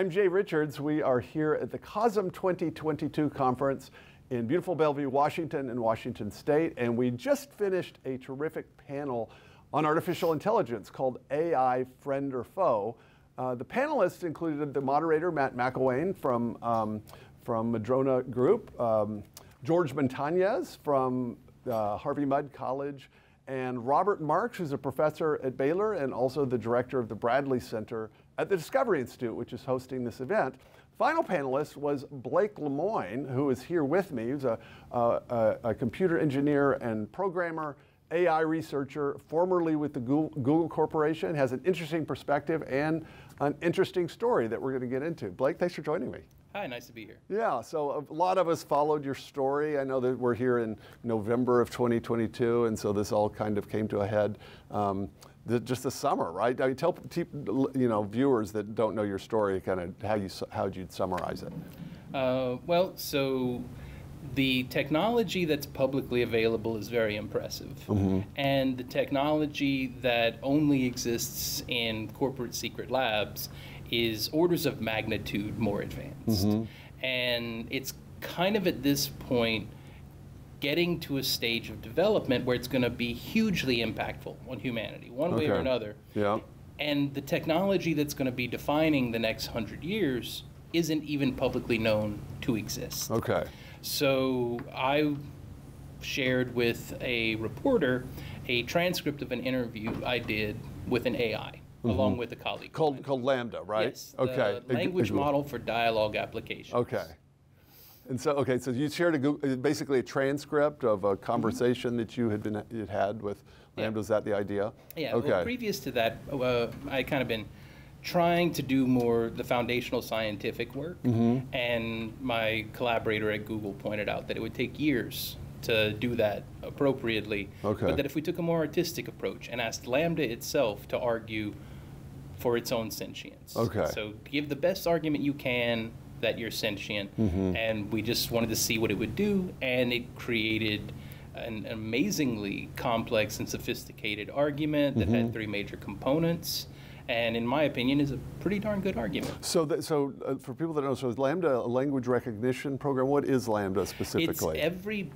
I'm Jay Richards. We are here at the COSM 2022 conference in beautiful Bellevue, Washington, in Washington State, and we just finished a terrific panel on artificial intelligence called AI Friend or Foe. Uh, the panelists included the moderator, Matt McIlwain from, um, from Madrona Group, um, George Montañez from uh, Harvey Mudd College, and Robert Marks, who's a professor at Baylor and also the director of the Bradley Center at the Discovery Institute, which is hosting this event. Final panelist was Blake Lemoine, who is here with me. He's a, a, a computer engineer and programmer, AI researcher, formerly with the Google, Google Corporation, has an interesting perspective and an interesting story that we're going to get into. Blake, thanks for joining me. Hi, nice to be here. Yeah, so a lot of us followed your story. I know that we're here in November of 2022, and so this all kind of came to a head. Um, the, just the summer, right? I mean, tell you know viewers that don't know your story, kind of how you how you'd summarize it. Uh, well, so the technology that's publicly available is very impressive, mm-hmm. and the technology that only exists in corporate secret labs is orders of magnitude more advanced, mm-hmm. and it's kind of at this point getting to a stage of development where it's going to be hugely impactful on humanity, one way or another. Yeah. And the technology that's going to be defining the next hundred years isn't even publicly known to exist. Okay. So I shared with a reporter a transcript of an interview I did with an AI. Mm-hmm. Along with a colleague. Called, called LaMDA, right? Yes. Okay. language model for dialogue applications. Okay. And so, okay, so you shared a Google, basically a transcript of a conversation mm-hmm. that you had been you had with LaMDA. Yeah. Was that the idea? Yeah. Okay. Well, previous to that, uh, I kind of been trying to do more the foundational scientific work, mm-hmm. and my collaborator at Google pointed out that it would take years to do that appropriately. Okay. But that if we took a more artistic approach and asked LaMDA itself to argue for its own sentience. Okay. So give the best argument you can that you're sentient, mm-hmm. and we just wanted to see what it would do, and it created an amazingly complex and sophisticated argument that mm-hmm. had three major components and in my opinion is a pretty darn good argument. So, that, so uh, for people that don't know, so is LaMDA a language recognition program? What is LaMDA specifically? It's every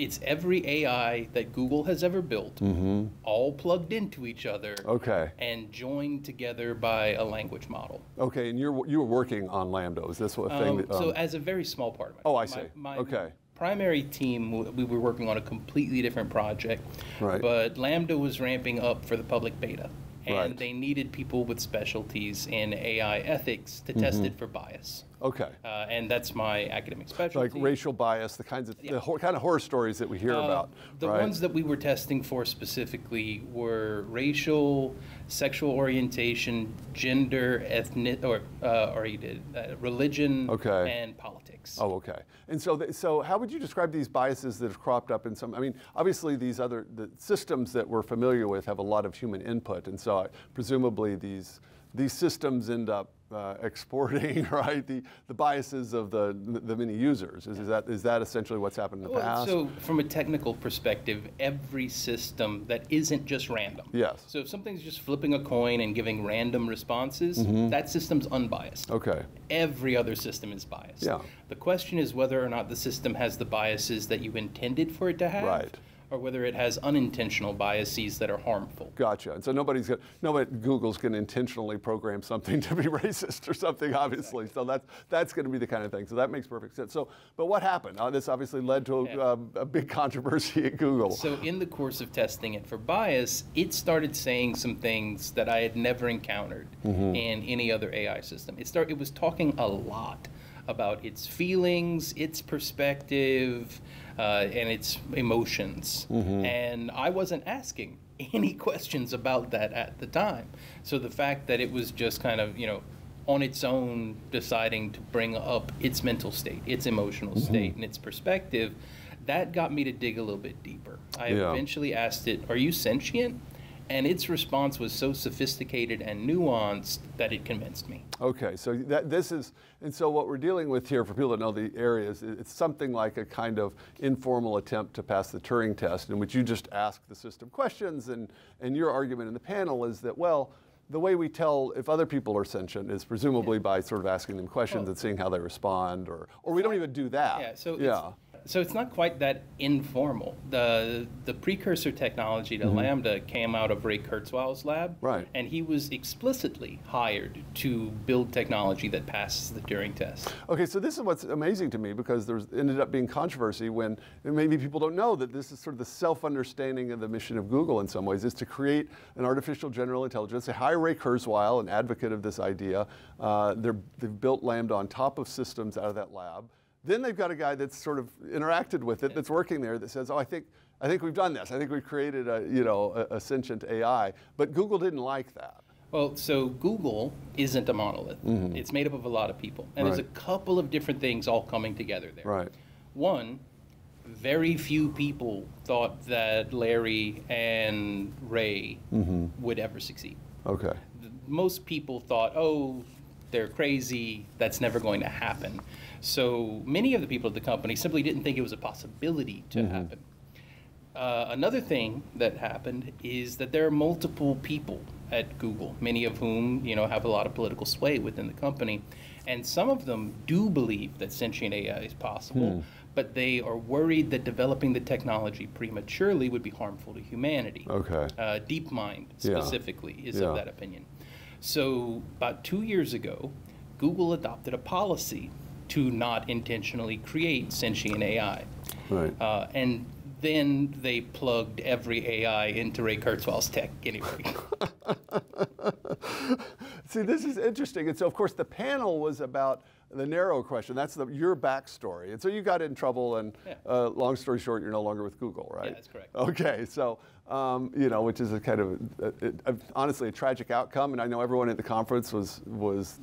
it's every AI that Google has ever built, mm-hmm. all plugged into each other, okay, and joined together by a language model. Okay, and you're you were working on LaMDA. Is this what um, thing? That, um, so as a very small part of it. Oh, I see. My, my okay. Primary team, we were working on a completely different project, right. but LaMDA was ramping up for the public beta and right. they needed people with specialties in AI ethics to mm-hmm. test it for bias. Okay. Uh, and that's my academic specialty. Like racial bias, the kinds of yeah. the kind of horror stories that we hear uh, about. The right? ones that we were testing for specifically were racial, sexual orientation, gender, ethnic, or uh, or uh, religion, okay. and politics. Oh, okay. And so, th- so how would you describe these biases that have cropped up in some? I mean, obviously these other the systems that we're familiar with have a lot of human input, and so I, presumably these these systems end up uh, exporting, right, the, the biases of the, the many users. Is, is, that, is that essentially what's happened in the well, past? So from a technical perspective, every system that isn't just random. Yes. So if something's just flipping a coin and giving random responses, mm-hmm. that system's unbiased. Okay. Every other system is biased. Yeah. The question is whether or not the system has the biases that you intended for it to have. Right or whether it has unintentional biases that are harmful. Gotcha. And so nobody's going nobody Google's going to intentionally program something to be racist or something, obviously. So that's that's going to be the kind of thing. So that makes perfect sense. So, but what happened? Uh, this obviously led to a, uh, a, big controversy at Google. So in the course of testing it for bias, it started saying some things that I had never encountered mm-hmm. in any other AI system. It start it was talking a lot about its feelings, its perspective, uh, and its emotions. Mm-hmm. And I wasn't asking any questions about that at the time. So the fact that it was just kind of, you know, on its own deciding to bring up its mental state, its emotional mm-hmm. state, and its perspective, that got me to dig a little bit deeper. I yeah. eventually asked it, Are you sentient? And its response was so sophisticated and nuanced that it convinced me. Okay, so that, this is, and so what we're dealing with here, for people that know the areas, it's something like a kind of informal attempt to pass the Turing test, in which you just ask the system questions, and, and your argument in the panel is that, well, the way we tell if other people are sentient is presumably yeah. by sort of asking them questions well, and seeing how they respond, or or we don't even do that. Yeah. So yeah so it's not quite that informal. The the precursor technology to mm-hmm. LaMDA came out of Ray Kurzweil's lab, right? And he was explicitly hired to build technology that passes the Turing test. Okay, so this is what's amazing to me because there ended up being controversy when maybe people don't know that this is sort of the self-understanding of the mission of Google in some ways is to create an artificial general intelligence. They hire Ray Kurzweil, an advocate of this idea. Uh, they've built LaMDA on top of systems out of that lab. Then they've got a guy that's sort of interacted with it, that's working there, that says, "Oh, I think I think we've done this. I think we've created a you know a, a sentient AI." But Google didn't like that. Well, so Google isn't a monolith. Mm-hmm. It's made up of a lot of people, and right. there's a couple of different things all coming together there. Right. One, very few people thought that Larry and Ray mm-hmm. would ever succeed. Okay. Most people thought, "Oh, they're crazy. That's never going to happen." So many of the people at the company simply didn't think it was a possibility to mm-hmm. happen. Uh, another thing that happened is that there are multiple people at Google, many of whom you know have a lot of political sway within the company, and some of them do believe that sentient AI is possible, hmm. but they are worried that developing the technology prematurely would be harmful to humanity. Okay. Uh, DeepMind specifically yeah. is yeah. of that opinion. So about two years ago, Google adopted a policy to not intentionally create sentient AI. Right. Uh, and then they plugged every AI into Ray Kurzweil's tech anyway. See, this is interesting. And so, of course, the panel was about the narrow question. That's the, your backstory. And so you got in trouble, and yeah. uh, long story short, you're no longer with Google, right? Yeah, that's correct. Okay, so um, you know, which is a kind of a, a, a, honestly a tragic outcome. And I know everyone at the conference was was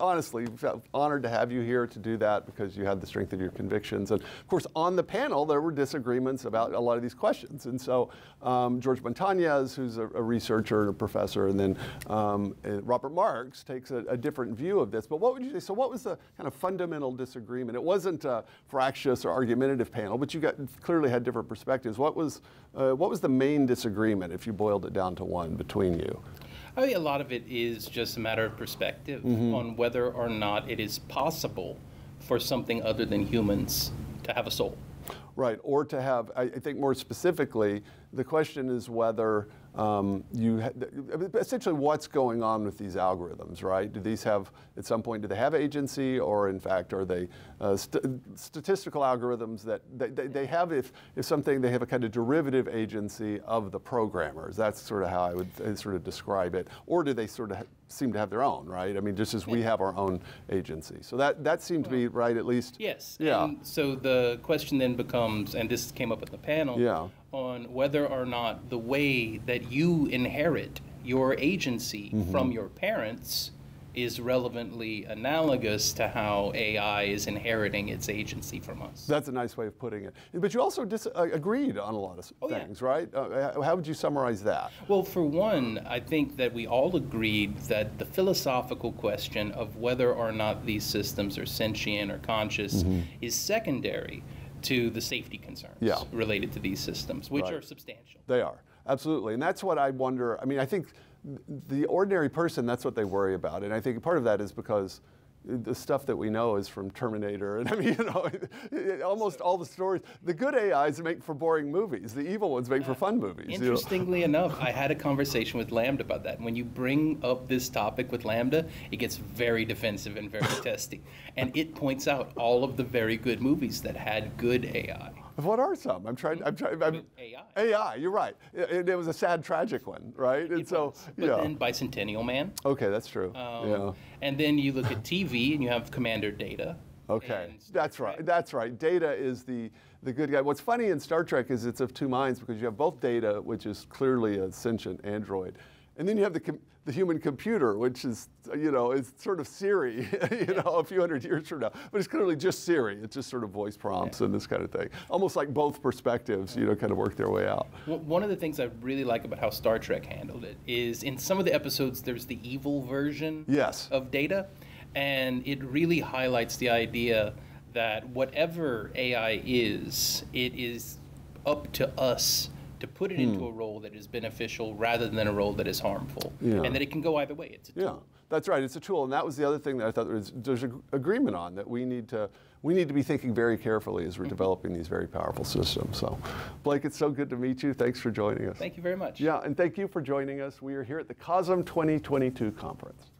honestly honored to have you here to do that because you had the strength of your convictions. And of course, on the panel there were disagreements about a lot of these questions. And so um, George Montañez, who's a, researcher and a professor, and then um, Robert Marks takes a, different view of this. But what would you say? So what was the kind of fundamental disagreement? It wasn't a fractious or argumentative panel, but you got clearly had different perspectives. What was uh, what was the main disagreement, if you boiled it down to one, between you? I think a lot of it is just a matter of perspective mm-hmm. on whether or not it is possible for something other than humans to have a soul. Right, or to have, I think more specifically, the question is whether um, you essentially what's going on with these algorithms, right? Do these have, at some point, do they have agency, or in fact, are they uh, st statistical algorithms that they, they, they, have, if, if something, they have a kind of derivative agency of the programmers? That's sort of how I would uh, sort of describe it. Or do they sort of seem to have their own, right? I mean, just as we have our own agency. So that, that seemed to be right, at least. Yes. Yeah. And so the question then becomes, and this came up at the panel, yeah on whether or not the way that you inherit your agency mm-hmm. from your parents is relevantly analogous to how AI is inheriting its agency from us. That's a nice way of putting it. But you also dis- uh, agreed on a lot of oh, things, yeah. right? Uh, how would you summarize that? Well, for one, I think that we all agreed that the philosophical question of whether or not these systems are sentient or conscious mm-hmm. is secondary to the safety concerns yeah. related to these systems, which right. are substantial. They are, absolutely. And that's what I wonder. I mean, I think the ordinary person, that's what they worry about. And I think part of that is because the stuff that we know is from Terminator, and I mean, you know, almost all the stories. The good AIs make for boring movies. The evil ones make for fun movies. Interestingly you know? enough, I had a conversation with LaMDA about that. When you bring up this topic with LaMDA, it gets very defensive and very testy, and it points out all of the very good movies that had good AI. What are some? I'm trying. I'm trying. I'm, AI. AI. You're right. It, it, was a sad, tragic one, right? And it so, was. But yeah. then Bicentennial Man. Okay, that's true. Um, yeah. And then you look at TV, and you have Commander Data. Okay, that's right. That's right. Data is the the good guy. What's funny in Star Trek is it's of two minds because you have both Data, which is clearly a sentient android, and then you have the, the human computer, which is, you know, is sort of Siri, you know, a few hundred years from now. But it's clearly just Siri. It's just sort of voice prompts yeah. and this kind of thing. Almost like both perspectives, you know, kind of work their way out. One of the things I really like about how Star Trek handled it is in some of the episodes, there's the evil version yes. of Data. And it really highlights the idea that whatever AI is, it is up to us to put it into hmm. a role that is beneficial rather than a role that is harmful. Yeah. And that it can go either way. It's a tool. Yeah, that's right. It's a tool, and that was the other thing that I thought there was, there's a, agreement on that we need to we need to be thinking very carefully as we're mm-hmm. developing these very powerful systems. So, Blake, it's so good to meet you. Thanks for joining us. Thank you very much. Yeah, and thank you for joining us. We are here at the COSM 2022 conference.